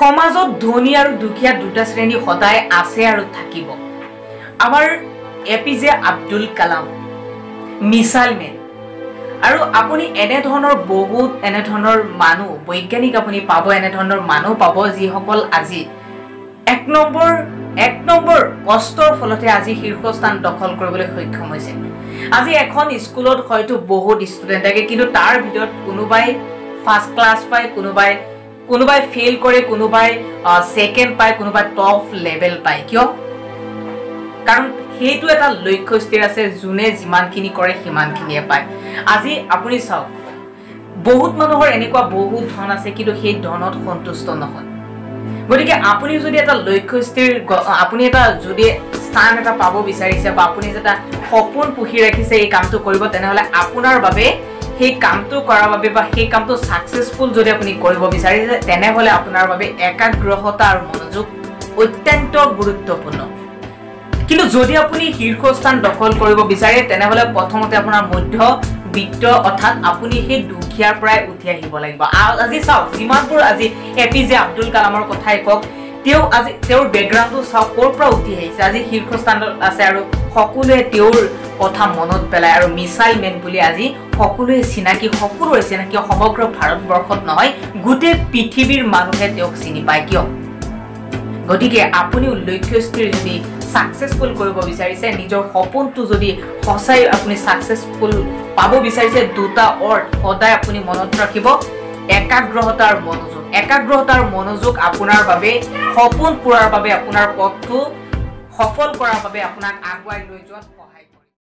সমাজত ধনী আৰু দুখীয়া দুটা শ্ৰেণী সদায় আছে আৰু থাকিব। আমাৰ A P J Abdul Kalam missile man. আৰু আপুনি এনেধৰণৰ বহুত এনেধৰণৰ মানুহ বৈজ্ঞানিক আপুনি পাব এনেধৰণৰ মানুহ পাব যিসকল আজি এক নম্বৰ এক নম্বৰ কষ্টৰ ফলতে আজি শীৰ্ষস্থান দখল কৰিবলৈ সক্ষম হৈছে। আজি এখন স্কুলত হয়তো বহুত ষ্টুডেণ্ট থাকে কিন্তু তাৰ ভিতৰত কোনোবাই ফাৰ্ষ্ট ক্লাছ পায় কোনোবাই কোনোবাই ফেইল কৰে কোনোবাই ছেকেণ্ড পায় কোনোবাই টপ লেভেল পায়। কিয়? কাৰণ সেইটো এটা লক্ষ্য স্থিৰ আছে যোনে যিমানখিনি কৰে সিমানখিনিয়ে পায়। আজি আপুনি চাওক বহুত মানুহৰ এনেকুৱা বহুত ধন আছে কিন্তু সেই ধনত সন্তুষ্ট নহয়। গতিকে আপুনি যদি এটা লক্ষ্য স্থিৰ আপুনি এটা যদি স্থান এটা পাব বিচাৰিছে বা আপুনি এটা সপোন পুহি ৰাখিছে এই কামটো কৰিব তেনেহ'লে আপোনাৰ বাবে সেই কামটো কৰাৰ বাবে বা সেই কামটো ছাকচেছফুল যদি আপুনি কৰিব বিচাৰিছে তেনেহ'লে আপোনাৰ বাবে একাগ্ৰহতা আৰু মনোযোগ অত্যন্ত গুৰুত্বপূৰ্ণ। কিন্তু যদি আপুনি শীৰ্ষস্থান দখল কৰিব বিচাৰে তেনেহ'লে প্ৰথমতে আপোনাৰ মধ্য বিত্ত অৰ্থাৎ আপুনি সেই দুখীয়াৰ পৰাই উঠি আহিব লাগিব। আজি চাওক যিমানবোৰ আজি এ পি জে আব্দুল কালামৰ কথাই কওক তেওঁ আজি তেওঁৰ বেকগ্ৰাউণ্ডটো চাওক ক'ৰ পৰা উঠি আহিছে? আজি শীৰ্ষস্থানত আছে আৰু সকলোৱে তেওঁৰ কথা মনত পেলায় আৰু মিছাইল মেন বুলি আজি সকলোৱে চিনাকি সকলোৰে চিনাকি সমগ্ৰ ভাৰতবৰ্ষত নহয় গোটেই পৃথিৱীৰ মানুহে তেওঁক চিনি পায়। কিয়? গতিকে আপুনিও লক্ষ্যস্থিৰ যদি ছাকচেছফুল কৰিব বিচাৰিছে নিজৰ সপোনটো যদি সঁচাই আপুনি ছাকচেছফুল পাব বিচাৰিছে দুটা অৰ্থ সদায় আপুনি মনত ৰাখিব। একাগ্ৰহতা আৰু মনোযোগ। একাগ্ৰহতা আৰু মনোযোগ আপোনাৰ বাবে সপোন পূৰাৰ বাবে আপোনাৰ পথটো সফল কৰাৰ বাবে আপোনাক আগুৱাই লৈ যোৱাত